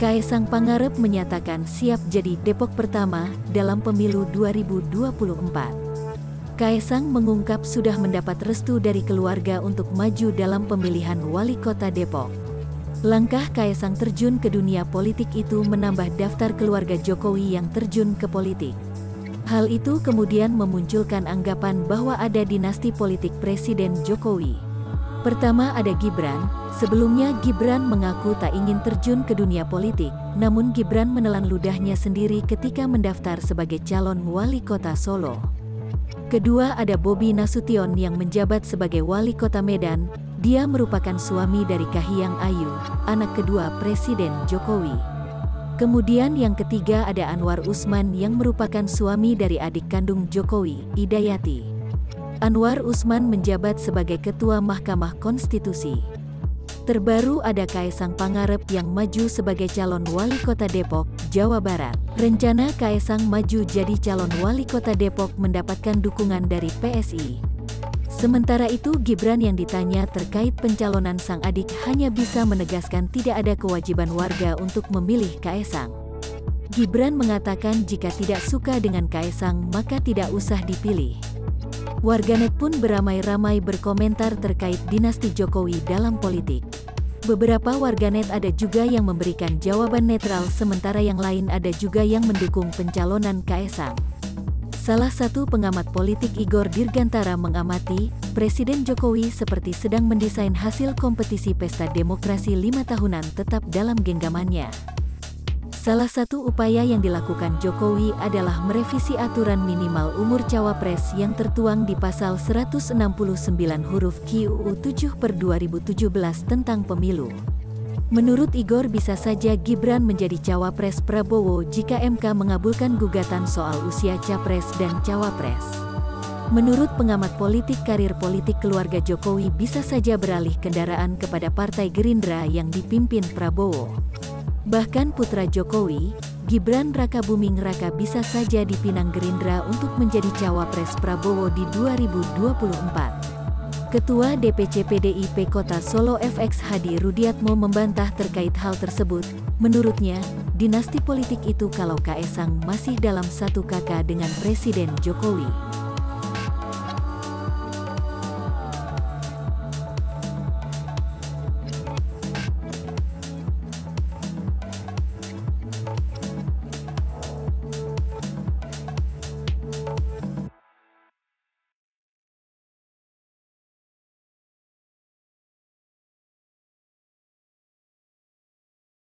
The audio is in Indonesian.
Kaisang Pangarep menyatakan siap jadi Depok pertama dalam pemilu 2024. Kaisang mengungkap sudah mendapat restu dari keluarga untuk maju dalam pemilihan wali kota Depok. Langkah Kaisang terjun ke dunia politik itu menambah daftar keluarga Jokowi yang terjun ke politik. Hal itu kemudian memunculkan anggapan bahwa ada dinasti politik Presiden Jokowi. Pertama ada Gibran, sebelumnya Gibran mengaku tak ingin terjun ke dunia politik, namun Gibran menelan ludahnya sendiri ketika mendaftar sebagai calon wali kota Solo. Kedua ada Bobi Nasution yang menjabat sebagai wali kota Medan, dia merupakan suami dari Kahiyang Ayu, anak kedua Presiden Jokowi. Kemudian yang ketiga ada Anwar Usman yang merupakan suami dari adik kandung Jokowi, Idayati. Anwar Usman menjabat sebagai Ketua Mahkamah Konstitusi. Terbaru ada Kaisang Pangarep yang maju sebagai calon wali kota Depok, Jawa Barat. Rencana Kaisang maju jadi calon wali kota Depok mendapatkan dukungan dari PSI. Sementara itu Gibran yang ditanya terkait pencalonan sang adik hanya bisa menegaskan tidak ada kewajiban warga untuk memilih Kaisang. Gibran mengatakan jika tidak suka dengan Kaisang maka tidak usah dipilih. Warganet pun beramai-ramai berkomentar terkait dinasti Jokowi dalam politik. Beberapa warganet ada juga yang memberikan jawaban netral sementara yang lain ada juga yang mendukung pencalonan Kaisang. Salah satu pengamat politik Igor Dirgantara mengamati, Presiden Jokowi seperti sedang mendesain hasil kompetisi pesta demokrasi lima tahunan tetap dalam genggamannya. Salah satu upaya yang dilakukan Jokowi adalah merevisi aturan minimal umur cawapres yang tertuang di pasal 169 huruf QUU 7 per 2017 tentang pemilu. Menurut Igor bisa saja Gibran menjadi cawapres Prabowo jika MK mengabulkan gugatan soal usia capres dan cawapres. Menurut pengamat politik karir politik keluarga Jokowi bisa saja beralih kendaraan kepada Partai Gerindra yang dipimpin Prabowo. Bahkan putra Jokowi, Gibran Raka Buming Raka bisa saja dipinang Gerindra untuk menjadi cawapres Prabowo di 2024. Ketua DPC PDIP Kota Solo FX Hadi Rudiatmo membantah terkait hal tersebut. Menurutnya, dinasti politik itu kalau Kaesang masih dalam satu kakak dengan Presiden Jokowi.